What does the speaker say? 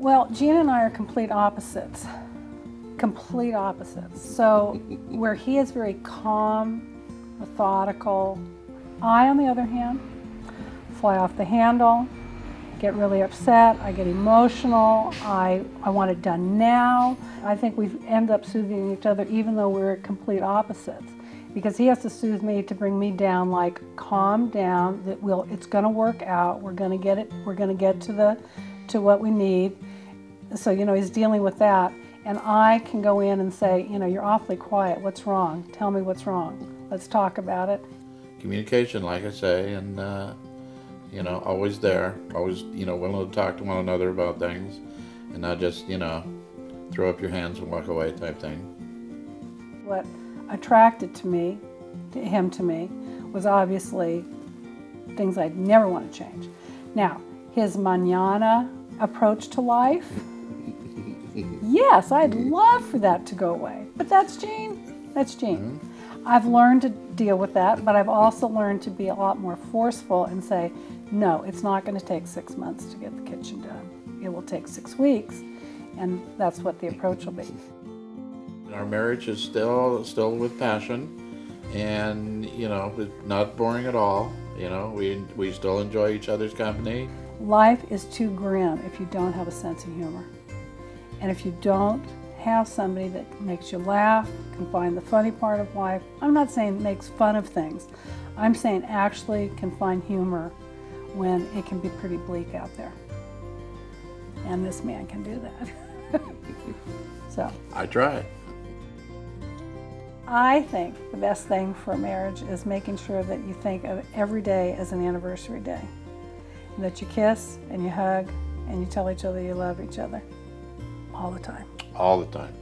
Well, Gene and I are complete opposites. Complete opposites. So, where he is very calm, methodical, I, on the other hand, fly off the handle, get really upset, I get emotional, I, I want it done now. I think we end up soothing each other even though we're complete opposites. Because he has to soothe me to bring me down, like calm down, that we'll, it's gonna work out, we're gonna get it, we're gonna get to the, to what we need. So, you know, he's dealing with that. And I can go in and say, you know, you're awfully quiet, what's wrong? Tell me what's wrong. Let's talk about it. Communication, like I say, and uh, you know, always there, always, you know, willing to talk to one another about things and not just, you know, throw up your hands and walk away type thing. What attracted to me, to him to me, was obviously things I'd never want to change. Now, his manana approach to life, yes, I'd love for that to go away. But that's Gene. That's Gene. Mm-hmm. I've learned to deal with that, but I've also learned to be a lot more forceful and say, no, it's not going to take six months to get the kitchen done. It will take six weeks, and that's what the approach will be. Our marriage is still still with passion, and you know, it's not boring at all. You know, we we still enjoy each other's company. Life is too grim if you don't have a sense of humor, and if you don't have somebody that makes you laugh, can find the funny part of life. I'm not saying makes fun of things. I'm saying actually can find humor when it can be pretty bleak out there. And this man can do that. so I try. I think the best thing for a marriage is making sure that you think of every day as an anniversary day. And that you kiss and you hug and you tell each other you love each other all the time. All the time.